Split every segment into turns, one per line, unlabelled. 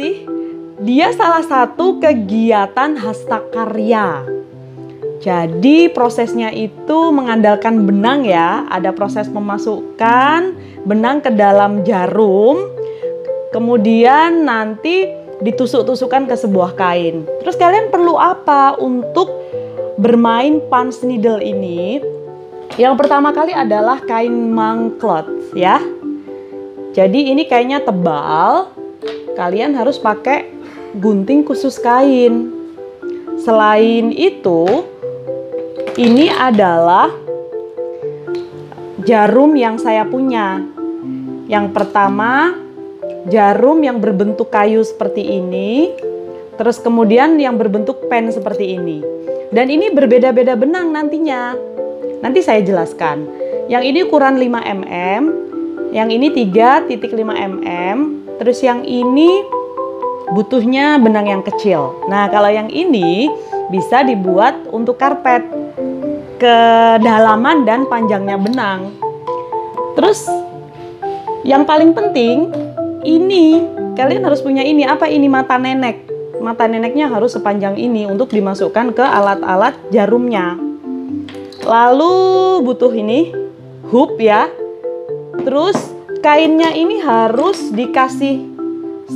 sih? Dia salah satu kegiatan hastakarya. Jadi prosesnya itu mengandalkan benang ya. Ada proses memasukkan benang ke dalam jarum. Kemudian nanti ditusuk-tusukkan ke sebuah kain. Terus kalian perlu apa untuk bermain punch needle ini? Yang pertama kali adalah kain mangklot ya. Jadi ini kainnya tebal. Kalian harus pakai gunting khusus kain. Selain itu, ini adalah jarum yang saya punya. Yang pertama, jarum yang berbentuk kayu seperti ini, terus kemudian yang berbentuk pen seperti ini. Dan ini berbeda-beda benang nantinya. Nanti saya jelaskan. Yang ini ukuran 5 mm, yang ini 3.5 mm, terus yang ini butuhnya benang yang kecil. Nah, kalau yang ini bisa dibuat untuk karpet kedalaman dan panjangnya benang. Terus yang paling penting ini kalian harus punya ini apa ini mata nenek. Mata neneknya harus sepanjang ini untuk dimasukkan ke alat-alat jarumnya. Lalu butuh ini hoop ya. Terus kainnya ini harus dikasih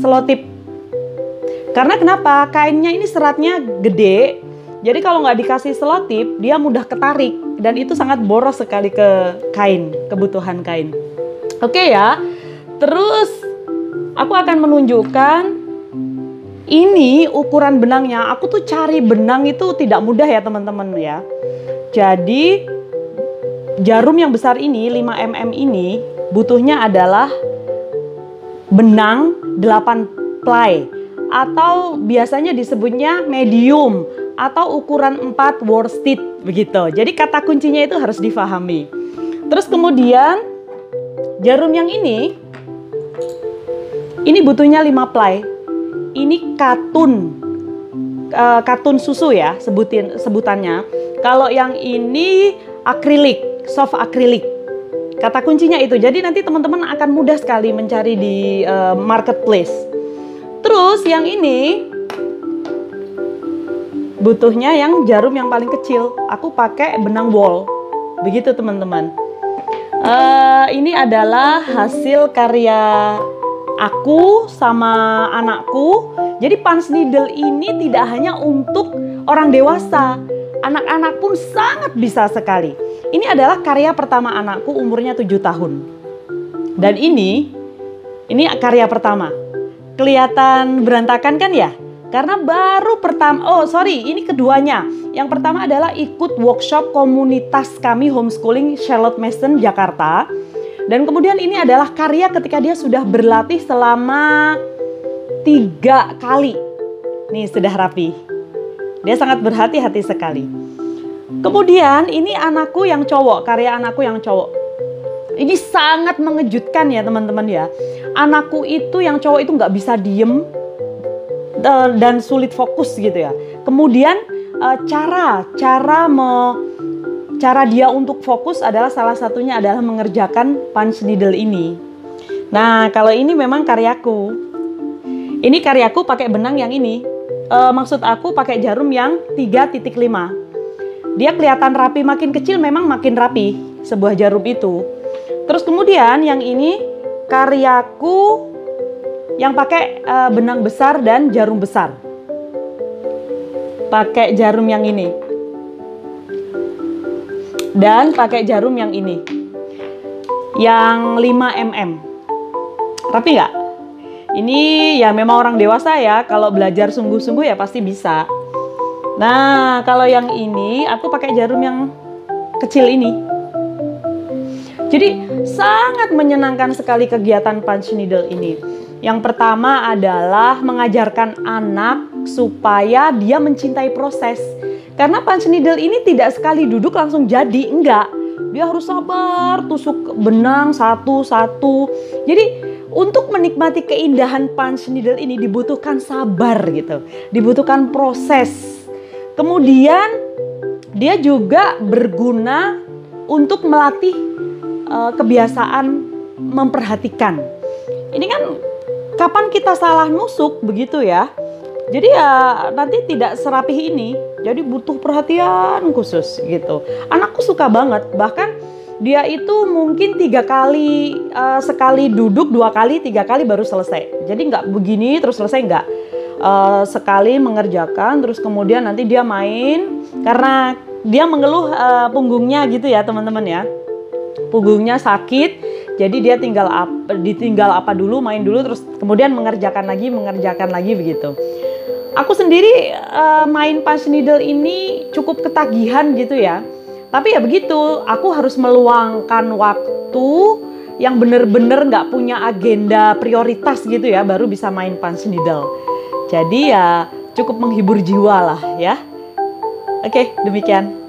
selotip. Karena kenapa? Kainnya ini seratnya gede, jadi kalau nggak dikasih selotip, dia mudah ketarik dan itu sangat boros sekali ke kain, kebutuhan kain. Oke ya. Terus aku akan menunjukkan ini ukuran benangnya. Aku tuh cari benang itu tidak mudah ya teman-teman ya. Jadi jarum yang besar ini 5 mm ini butuhnya adalah benang 8 ply atau biasanya disebutnya medium atau ukuran 4 worsted begitu. Jadi kata kuncinya itu harus difahami. Terus kemudian jarum yang ini ini butuhnya 5 ply. Ini katun uh, katun susu ya sebutin sebutannya. Kalau yang ini akrilik, soft akrilik. Kata kuncinya itu. Jadi nanti teman-teman akan mudah sekali mencari di uh, marketplace. Terus yang ini butuhnya yang jarum yang paling kecil. Aku pakai benang wol. Begitu teman-teman. Uh, ini adalah hasil karya aku sama anakku. Jadi punch needle ini tidak hanya untuk orang dewasa, anak-anak pun sangat bisa sekali. Ini adalah karya pertama anakku umurnya 7 tahun. Dan ini ini karya pertama. Kelihatan berantakan kan ya? Karena baru pertama, oh sorry, ini keduanya. Yang pertama adalah ikut workshop komunitas kami homeschooling Charlotte Mason Jakarta. Dan kemudian ini adalah karya ketika dia sudah berlatih selama tiga kali. Nih sudah rapi. Dia sangat berhati-hati sekali. Kemudian ini anakku yang cowok, karya anakku yang cowok. Ini sangat mengejutkan ya teman-teman ya. Anakku itu yang cowok itu nggak bisa diem, uh, dan sulit fokus gitu ya. Kemudian uh, cara cara me, cara dia untuk fokus adalah salah satunya adalah mengerjakan punch needle ini. Nah, kalau ini memang karyaku. Ini karyaku pakai benang yang ini. Uh, maksud aku pakai jarum yang 3.5. Dia kelihatan rapi makin kecil memang makin rapi sebuah jarum itu. Terus kemudian yang ini karyaku yang pakai uh, benang besar dan jarum besar. Pakai jarum yang ini. Dan pakai jarum yang ini. Yang 5 mm. Rapi nggak? Ini ya memang orang dewasa ya, kalau belajar sungguh-sungguh ya pasti bisa. Nah, kalau yang ini aku pakai jarum yang kecil ini. Jadi sangat menyenangkan sekali kegiatan punch needle ini yang pertama adalah mengajarkan anak supaya dia mencintai proses. Karena punch needle ini tidak sekali duduk langsung jadi, enggak. Dia harus sabar tusuk benang satu-satu. Jadi untuk menikmati keindahan punch needle ini dibutuhkan sabar gitu. Dibutuhkan proses. Kemudian dia juga berguna untuk melatih uh, kebiasaan memperhatikan. Ini kan kapan kita salah nusuk begitu ya. Jadi ya nanti tidak serapih ini. Jadi butuh perhatian khusus gitu. Anakku suka banget. Bahkan dia itu mungkin tiga kali uh, sekali duduk dua kali tiga kali baru selesai. Jadi nggak begini terus selesai nggak. Uh, sekali mengerjakan terus kemudian nanti dia main karena dia mengeluh uh, punggungnya gitu ya teman-teman ya punggungnya sakit jadi dia tinggal apa ditinggal apa dulu main dulu terus kemudian mengerjakan lagi mengerjakan lagi begitu aku sendiri uh, main punch needle ini cukup ketagihan gitu ya. Tapi ya begitu, aku harus meluangkan waktu yang bener-bener nggak punya agenda prioritas gitu ya, baru bisa main punch needle. Jadi ya cukup menghibur jiwa lah ya. Oke, demikian.